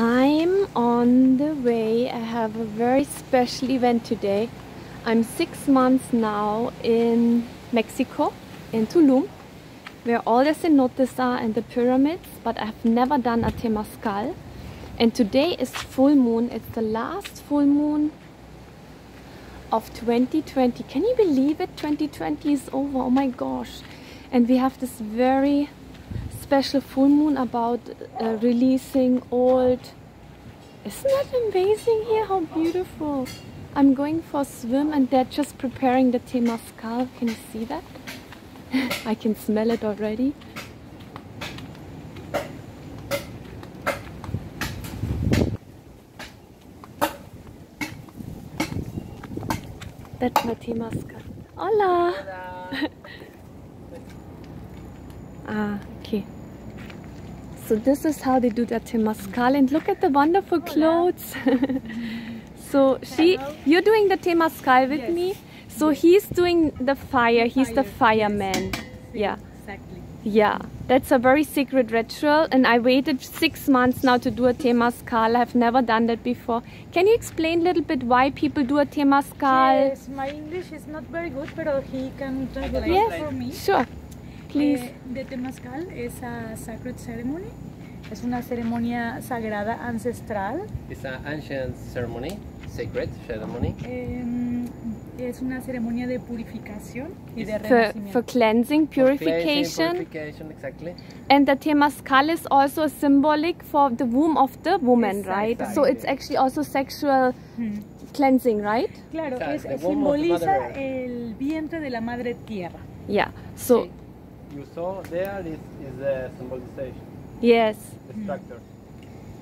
I'm on the way. I have a very special event today. I'm six months now in Mexico, in Tulum, where all the cenotes are and the pyramids, but I've never done a Temazcal. And today is full moon. It's the last full moon of 2020. Can you believe it? 2020 is over. Oh my gosh. And we have this very special full moon about uh, releasing old. Isn't that amazing here? How beautiful. I'm going for a swim and they're just preparing the Temazcal. Can you see that? I can smell it already. That's my Temazcal. Hola! ah, okay. So this is how they do the Temazcal and look at the wonderful clothes. so she, you're doing the Temazcal with Yes. me. So he's doing the fire, he's the fireman. Yeah. Exactly. Yeah, that's a very secret ritual, and I waited six months now to do a Temazcal. I've never done that before. Can you explain a little bit why people do a Temazcal? Yes, my English is not very good, but he can translate Yes. for me. Sure, please. Eh, the Temazcal is a sacred ceremony. Es una ceremonia sagrada ancestral. It's an ancient ceremony, sacred ceremony. Em, es una ceremonia de purificación y de for, renacimiento. for cleansing, For cleansing, purification, purification, exactly. and the Temazcal is also symbolic for the womb of the woman, Exactly. right? So it's actually also sexual Hmm. cleansing, right? Claro, es- simboliza el vientre de la madre tierra. Yeah. So you saw there is, is the symbolization, yes, the Mm. structure.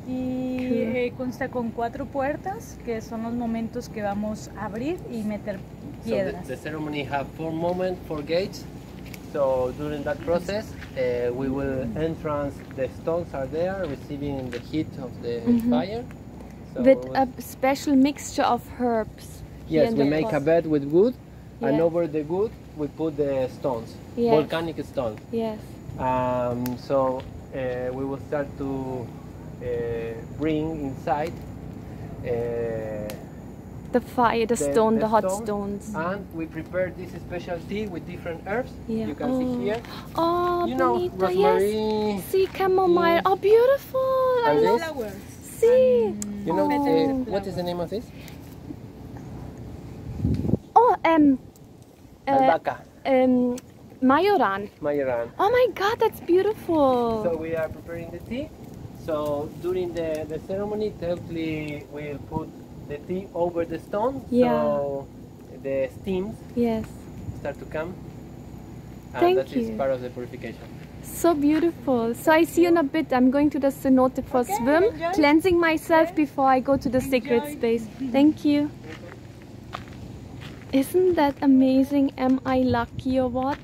Y Cool. eh, consta con cuatro puertas, que son los momentos que vamos a abrir y meter So the, the ceremony have four moments, four gates. So during that process, uh, we will entrance. The stones are there, receiving the heat of the Mhm. fire. So with a special mixture of herbs. yes, we make a bed with wood, and over the wood we put the stones, Yes. volcanic stones. Yes. Um, so we will start to uh, bring inside uh, The fire, the, The- stone, the, the hot stone. stones. and we prepare this special tea with different herbs. Yeah. You can oh. see here. Oh, you know, bonita, yes. See, chamomile. Oh, beautiful. I And love this? Flowers. See. You know, Oh. uh, what is the name of this? Oh, um, uh, Albahaca, um, majoran. majoran. Oh my God, that's beautiful. So we are preparing the tea. So during the, the ceremony, typically we'll put the tea over the stone. Yeah. So the steams yes, start to come. And Thank that is you. part of the purification. so beautiful. So I see you in a bit. I'm going to the cenote for Okay, swim, enjoy. cleansing myself Okay. before I go to the sacred space. Thank you. Isn't that amazing? Am I lucky or what?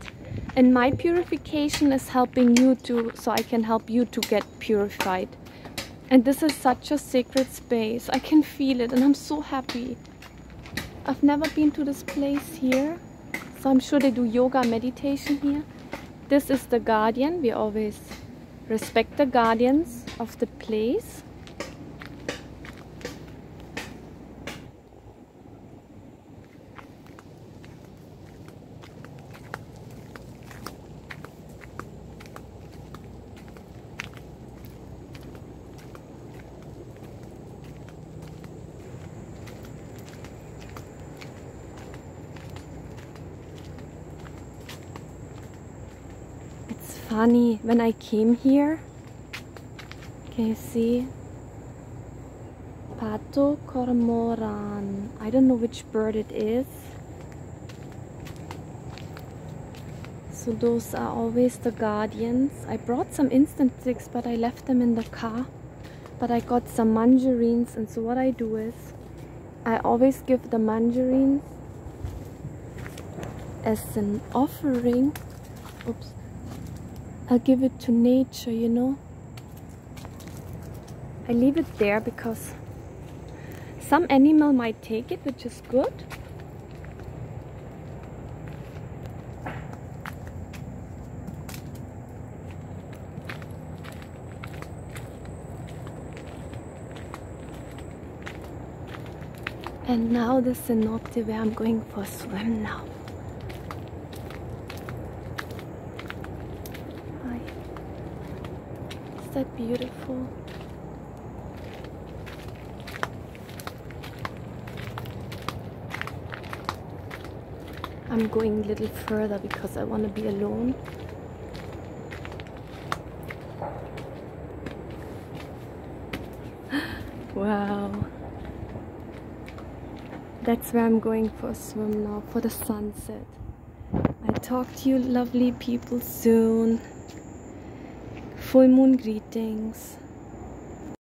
And my purification is helping you to, so I can help you to get purified. And this is such a sacred space. I can feel it and I'm so happy. I've never been to this place here. So I'm sure they do yoga meditation here. This is the guardian. We always respect the guardians of the place. It's funny when I came here. Can you see? Pato cormoran. I don't know which bird it is. So those are always the guardians. I brought some instant sticks, but I left them in the car. But I got some mandarins, and so what I do is I always give the mandarins as an offering. Oops. I'll give it to nature, you know. I leave it there because some animal might take it, which is good. And now the cenote where I'm going for a swim now. Is that beautiful? I'm going a little further because I want to be alone. wow. That's where I'm going for a swim now, for the sunset. I talk to you lovely people soon. Full moon greetings.